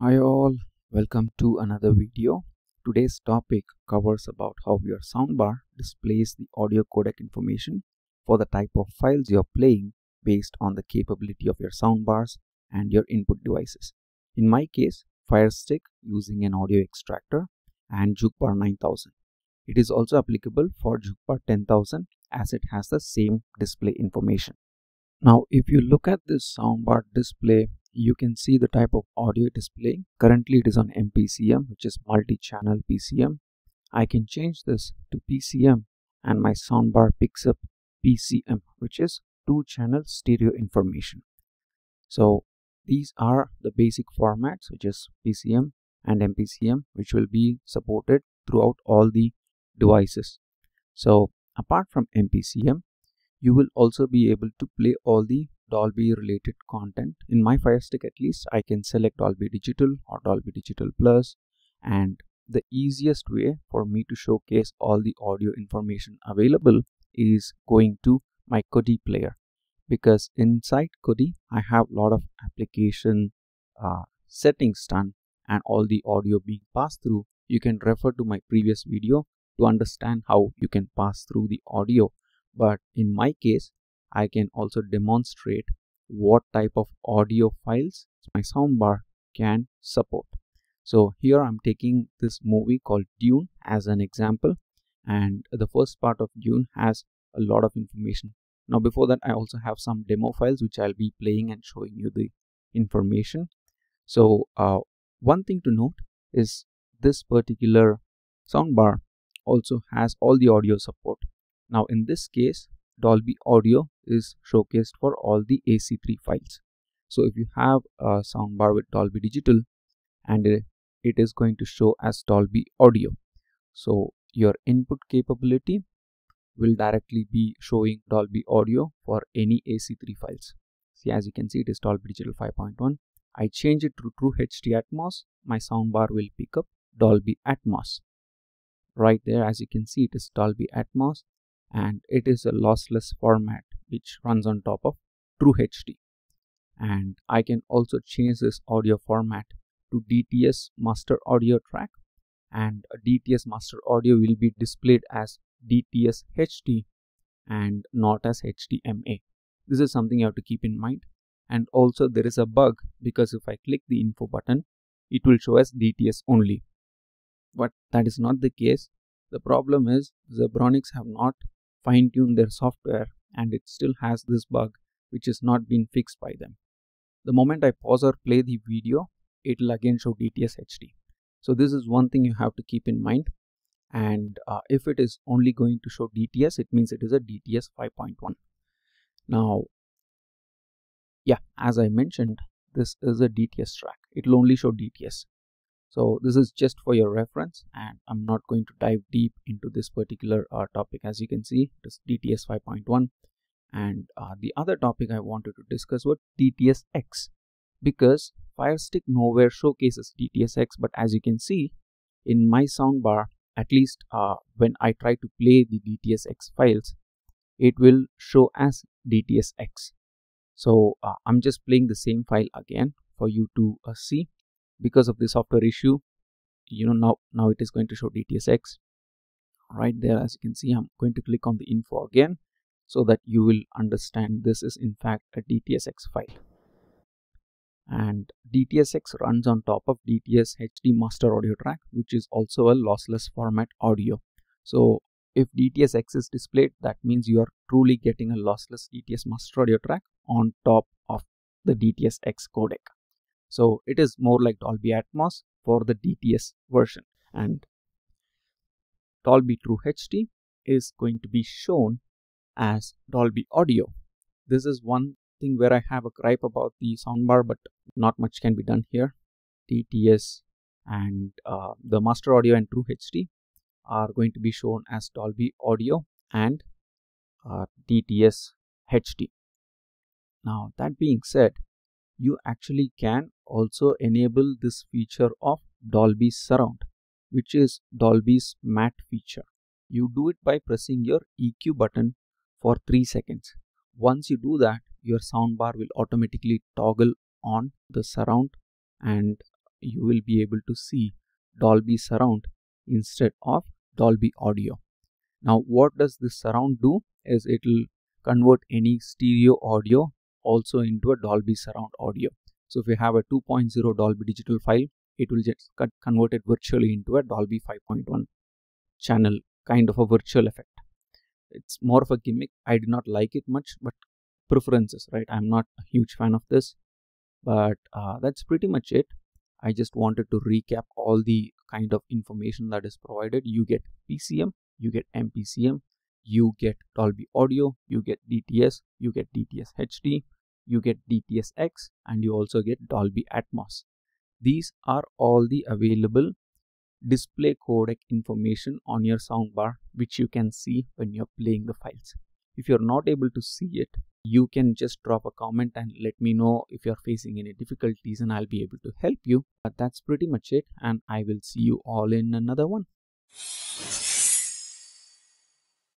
Hi all, welcome to another video. Today's topic covers about how your soundbar displays the audio codec information for the type of files you're playing based on the capability of your soundbars and your input devices. In my case, Firestick using an audio extractor and Jukebar 9000. It is also applicable for Jukebar 10000 as it has the same display information. Now if you look at this soundbar display you can see the type of audio display. Currently it is on MPCM which is multi-channel PCM I can change this to PCM and my soundbar picks up PCM which is two channel stereo information. So these are the basic formats which is PCM and MPCM which will be supported throughout all the devices. So apart from MPCM you will also be able to play all the Dolby related content. In my Fire Stick at least, I can select Dolby Digital or Dolby Digital Plus. And the easiest way for me to showcase all the audio information available is going to my Kodi player. Because inside Kodi I have a lot of application uh, settings done and all the audio being passed through. You can refer to my previous video to understand how you can pass through the audio. But in my case I can also demonstrate what type of audio files my soundbar can support. So here I'm taking this movie called Dune as an example and the first part of Dune has a lot of information. Now before that I also have some demo files which I'll be playing and showing you the information. So uh, one thing to note is this particular soundbar also has all the audio support. Now in this case Dolby Audio is showcased for all the AC3 files. So if you have a soundbar with Dolby Digital and uh, it is going to show as Dolby Audio. So your input capability will directly be showing Dolby Audio for any AC3 files. See as you can see it is Dolby Digital 5.1. I change it to True HD Atmos. My soundbar will pick up Dolby Atmos. Right there as you can see it is Dolby Atmos and it is a lossless format which runs on top of True HD and I can also change this audio format to DTS master audio track and DTS master audio will be displayed as DTS HD and not as HDMA. This is something you have to keep in mind and also there is a bug because if I click the info button it will show as DTS only but that is not the case. The problem is Zebronics have not fine tune their software and it still has this bug which is not been fixed by them. The moment I pause or play the video, it will again show DTS HD. So this is one thing you have to keep in mind. And uh, if it is only going to show DTS, it means it is a DTS 5.1. Now, yeah, as I mentioned, this is a DTS track. It will only show DTS so this is just for your reference and i'm not going to dive deep into this particular uh, topic. As you can see it is dts 5.1 and uh, the other topic i wanted to discuss was dts x because firestick nowhere showcases dts x. But as you can see in my soundbar at least uh, when i try to play the dts x files it will show as dts x. So uh, i'm just playing the same file again for you to uh, see because of the software issue you know now now it is going to show dtsx right there as you can see i'm going to click on the info again so that you will understand this is in fact a dtsx file. And dtsx runs on top of dts hd master audio track which is also a lossless format audio. So if dtsx is displayed that means you are truly getting a lossless dts master audio track on top of the dtsx codec so it is more like Dolby Atmos for the DTS version and Dolby True HD is going to be shown as Dolby Audio. This is one thing where I have a gripe about the soundbar but not much can be done here. DTS and uh, the Master Audio and True HD are going to be shown as Dolby Audio and uh, DTS HD. Now that being said, you actually can also enable this feature of Dolby Surround which is Dolby's MAT feature. You do it by pressing your EQ button for 3 seconds. Once you do that, your soundbar will automatically toggle on the surround and you will be able to see Dolby surround instead of Dolby audio. Now what does this surround do is it will convert any stereo audio also into a Dolby surround audio. So if you have a 2.0 Dolby digital file, it will just convert it virtually into a Dolby 5.1 channel kind of a virtual effect. It's more of a gimmick. I did not like it much, but preferences, right? I'm not a huge fan of this, but uh, that's pretty much it. I just wanted to recap all the kind of information that is provided. You get PCM, you get MPCM, you get Dolby Audio, you get DTS, you get DTS HD, you get DTS-X, and you also get Dolby Atmos. These are all the available display codec information on your soundbar which you can see when you're playing the files. If you're not able to see it, you can just drop a comment and let me know if you're facing any difficulties and I'll be able to help you. But that's pretty much it and I will see you all in another one.